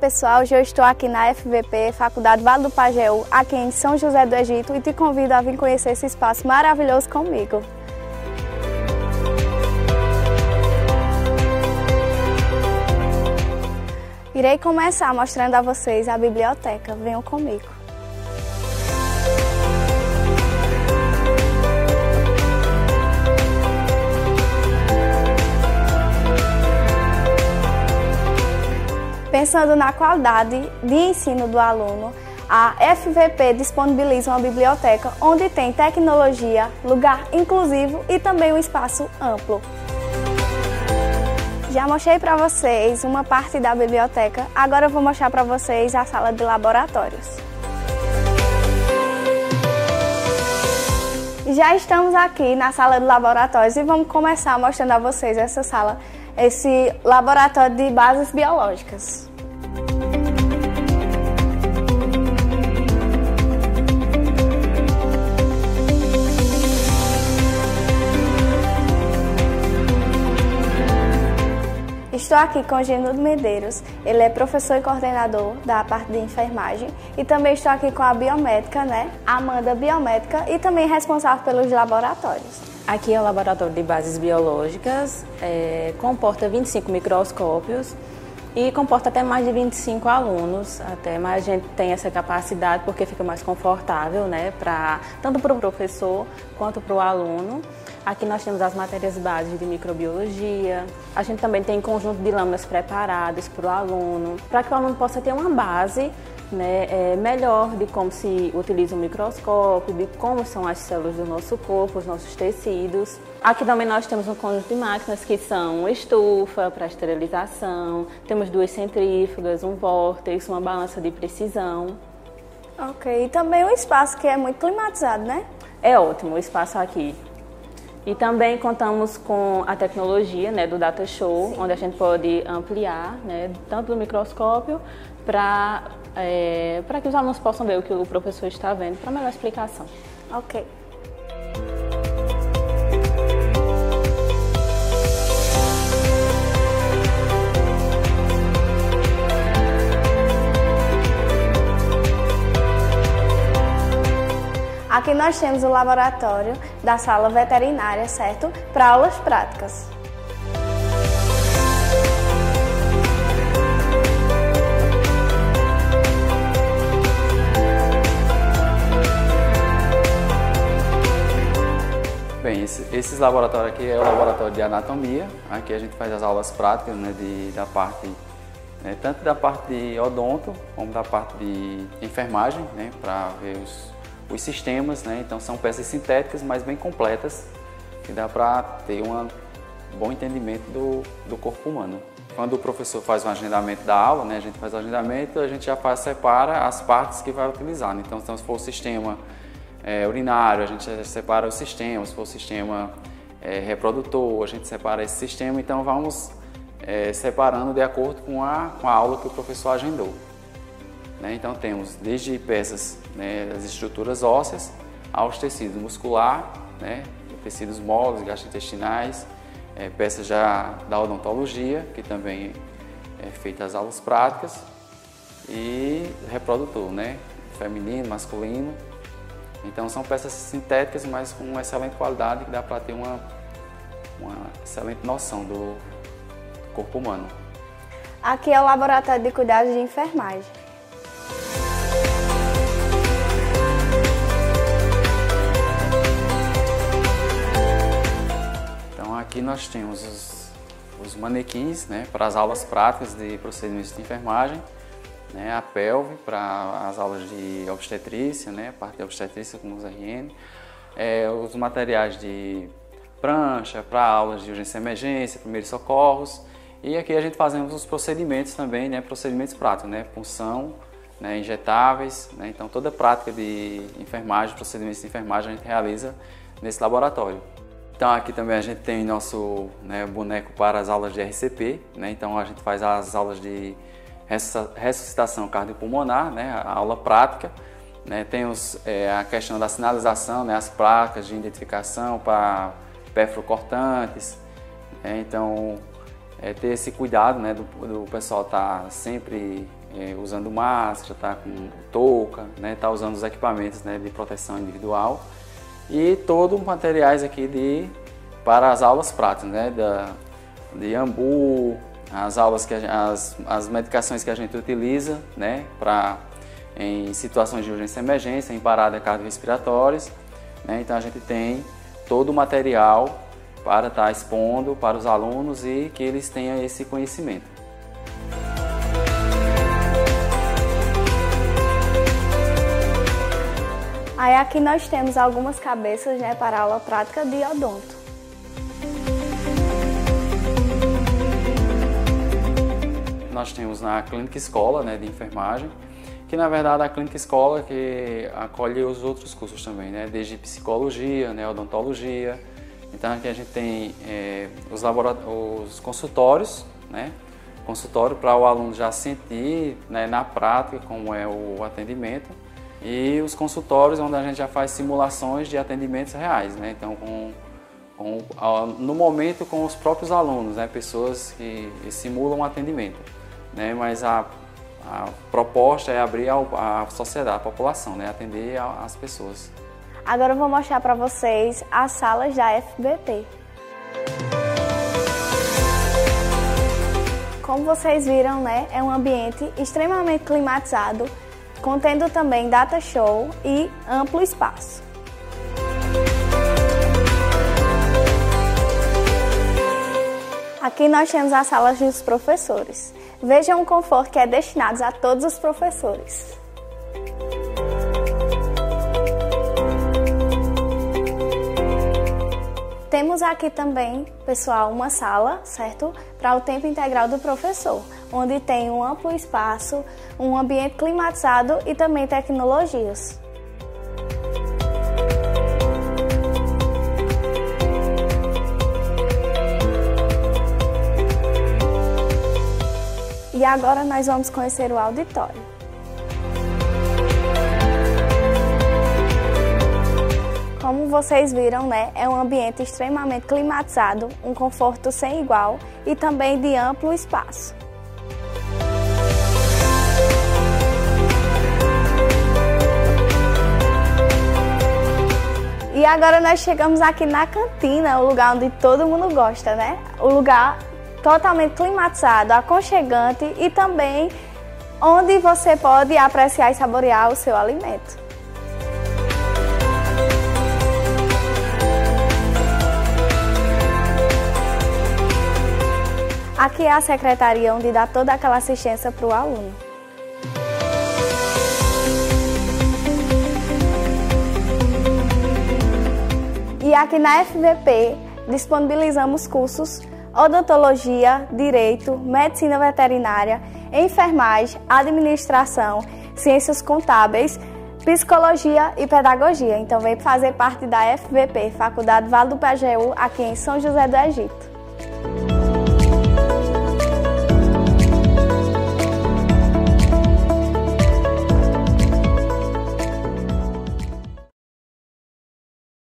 pessoal, hoje eu estou aqui na FVP, Faculdade Vale do Pajeú, aqui em São José do Egito e te convido a vir conhecer esse espaço maravilhoso comigo. Irei começar mostrando a vocês a biblioteca, venham comigo. Pensando na qualidade de ensino do aluno, a FVP disponibiliza uma biblioteca onde tem tecnologia, lugar inclusivo e também um espaço amplo. Já mostrei para vocês uma parte da biblioteca, agora eu vou mostrar para vocês a sala de laboratórios. Já estamos aqui na sala de laboratórios e vamos começar mostrando a vocês essa sala, esse laboratório de bases biológicas. Estou aqui com Genudo Medeiros, ele é professor e coordenador da parte de enfermagem e também estou aqui com a biomédica, né, Amanda Biomédica e também responsável pelos laboratórios. Aqui é o laboratório de bases biológicas, é, comporta 25 microscópios e comporta até mais de 25 alunos, até mais a gente tem essa capacidade porque fica mais confortável, né, pra, tanto para o professor quanto para o aluno. Aqui nós temos as matérias básicas de microbiologia. A gente também tem conjunto de lâminas preparadas para o aluno, para que o aluno possa ter uma base né, é, melhor de como se utiliza o microscópio, de como são as células do nosso corpo, os nossos tecidos. Aqui também nós temos um conjunto de máquinas que são estufa para esterilização, temos duas centrífugas, um vórtex, uma balança de precisão. Ok, e também um espaço que é muito climatizado, né? É ótimo o espaço aqui. E também contamos com a tecnologia né, do Data Show, Sim. onde a gente pode ampliar, né, tanto do microscópio, para é, que os alunos possam ver o que o professor está vendo, para melhor explicação. Ok. Aqui nós temos o laboratório da sala veterinária, certo? Para aulas práticas. Esse, esses laboratórios aqui é o laboratório de anatomia. Aqui a gente faz as aulas práticas né, de, da parte, né, tanto da parte de odonto como da parte de enfermagem, né, para ver os, os sistemas, né? então são peças sintéticas, mas bem completas, que dá para ter um bom entendimento do, do corpo humano. Quando o professor faz um agendamento da aula, né, a gente faz o agendamento, a gente já faz, separa as partes que vai utilizar. Né? Então, se for o sistema é, urinário, a gente separa o sistema, se for o sistema é, reprodutor, a gente separa esse sistema. Então, vamos é, separando de acordo com a, com a aula que o professor agendou. Né? Então, temos desde peças né, das estruturas ósseas aos tecidos muscular, né, tecidos moles, gastrointestinais, é, peças já da odontologia, que também é feita as aulas práticas, e reprodutor, né, feminino, masculino. Então são peças sintéticas, mas com excelente qualidade que dá para ter uma, uma excelente noção do corpo humano. Aqui é o Laboratório de Cuidados de Enfermagem. Aqui nós temos os, os manequins né, para as aulas práticas de procedimentos de enfermagem, né, a pelve para as aulas de obstetrícia, né, parte de obstetrícia com os RN, é, os materiais de prancha para aulas de urgência e emergência, primeiros socorros, e aqui a gente fazemos os procedimentos também, né, procedimentos práticos, né, punção, né, injetáveis, né, então toda a prática de enfermagem, procedimentos de enfermagem a gente realiza nesse laboratório. Então aqui também a gente tem nosso né, boneco para as aulas de RCP, né? então a gente faz as aulas de ressuscitação cardiopulmonar, né? a aula prática. Né? Tem os, é, a questão da sinalização, né? as placas de identificação para perfrocortantes. Né? Então é, ter esse cuidado né? do, do pessoal estar tá sempre é, usando máscara, está com touca, né, tá usando os equipamentos né, de proteção individual e todos os materiais aqui de, para as aulas práticas, né, da, de ambu, as aulas que a, as, as medicações que a gente utiliza né, para em situações de urgência e emergência, em paradas cardiorrespiratórias. Né, então a gente tem todo o material para estar tá expondo para os alunos e que eles tenham esse conhecimento. Aí aqui nós temos algumas cabeças né, para aula prática de odonto. Nós temos na clínica escola né, de enfermagem, que na verdade a clínica escola que acolhe os outros cursos também, né, desde psicologia, né, odontologia. Então aqui a gente tem é, os, os consultórios, né, consultório para o aluno já sentir né, na prática como é o atendimento e os consultórios onde a gente já faz simulações de atendimentos reais, né? Então, com, com, no momento com os próprios alunos, né? Pessoas que, simulam atendimento, né? Mas a, a proposta é abrir a, a sociedade, a população, né? Atender a, as pessoas. Agora eu vou mostrar para vocês as salas da FBP. Como vocês viram, né, é um ambiente extremamente climatizado, contendo também data show e amplo espaço. Aqui nós temos as salas dos professores. Vejam o conforto que é destinado a todos os professores. Temos aqui também, pessoal, uma sala, certo? Para o tempo integral do professor, onde tem um amplo espaço, um ambiente climatizado e também tecnologias. E agora nós vamos conhecer o auditório. Como vocês viram, né, é um ambiente extremamente climatizado, um conforto sem igual e também de amplo espaço. E agora nós chegamos aqui na cantina, o lugar onde todo mundo gosta, né? O lugar totalmente climatizado, aconchegante e também onde você pode apreciar e saborear o seu alimento. Aqui é a secretaria onde dá toda aquela assistência para o aluno. E aqui na FVP disponibilizamos cursos odontologia, direito, medicina veterinária, enfermagem, administração, ciências contábeis, psicologia e pedagogia. Então vem fazer parte da FVP, Faculdade Vale do PGU, aqui em São José do Egito.